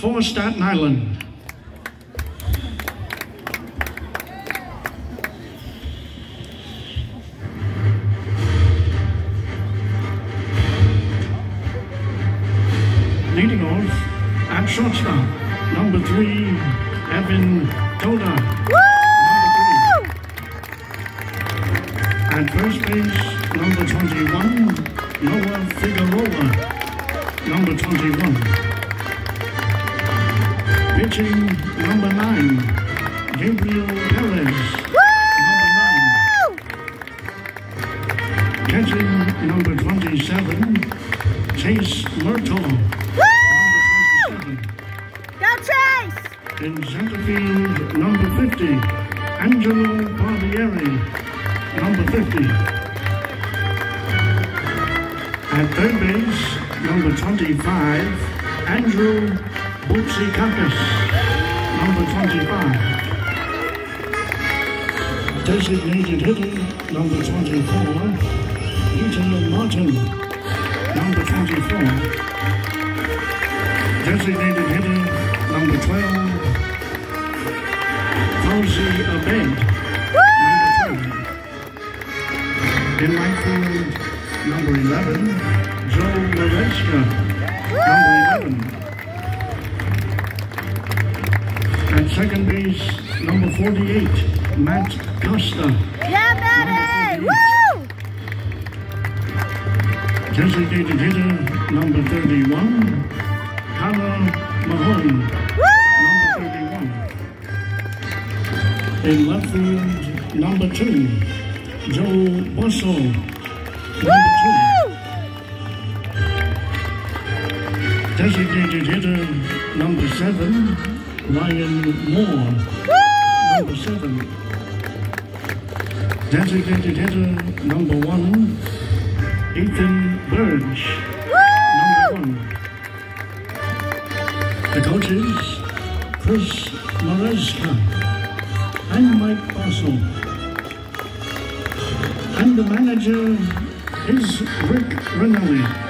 for Staten Island. Leading off at shortstop, number three, Evan Toda. At first base, number 21, Noah Figueroa. Number 21. Pitching, number 9, Gabriel Perez. Number 9. Woo! Catching, number 27, Chase Myrtle. Woo! Number 27. Go Chase! In center field, number 50, Angelo Barbieri, number 50. At third base, number 25, Andrew Butsikakis, number 25. Designated hitter, number 24, Ethan Martin, number 24. Designated hitter, number 12, Fauzi Abed, number 12. In field, number 11, Joe Lorenska, number 11. Second base, number 48, Matt Costa. Yeah, Maddie! Woo! Designated hitter, number 31, Hannah Mahone, Woo! number 31. In left field, number 2, Joe Bussell, number 2. Designated hitter number seven, Ryan Moore, Woo! number seven. Designated hitter number one, Ethan Burge, number one. The coaches, Chris Maresca and Mike Bassel. And the manager is Rick Renelli.